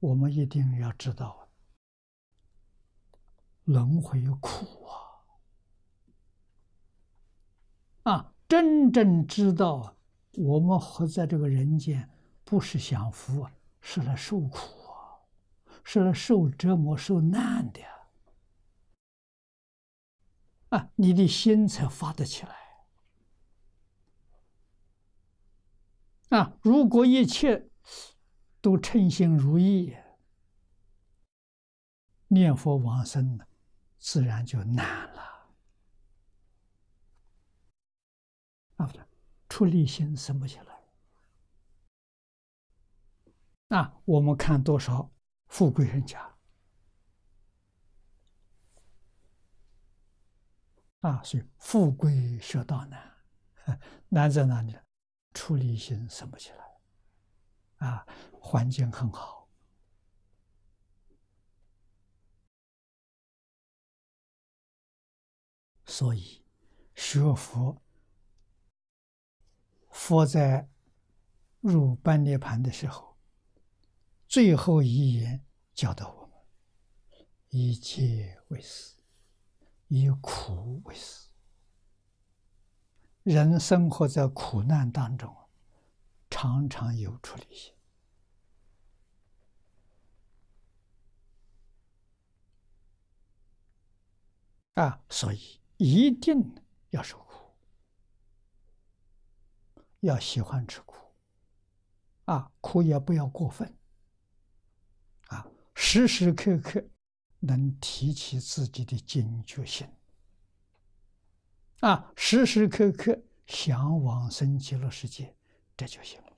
我们一定要知道，轮回苦啊！啊，真正知道我们活在这个人间，不是享福，是来受苦啊，是来受折磨、受难的啊！你的心才发得起来啊！如果一切，都称心如意，念佛往生呢，自然就难了。啊，不对，出离心生不起来。啊，我们看多少富贵人家，啊，所以富贵学道难，难在哪里？出离心生不起来。啊，环境很好，所以学佛，佛在入般涅盘的时候，最后一言教导我们：一切为师，以苦为师。人生活在苦难当中。常常有出离心啊，所以一定要受苦，要喜欢吃苦。啊，苦也不要过分。啊，时时刻刻能提起自己的警觉性啊，时时刻刻向往生极乐世界。这就行了。